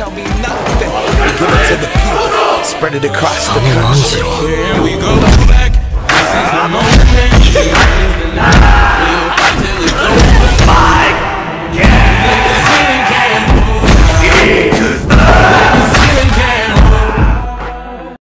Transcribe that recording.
tell me nothing. Give it to the people, spread it across the country.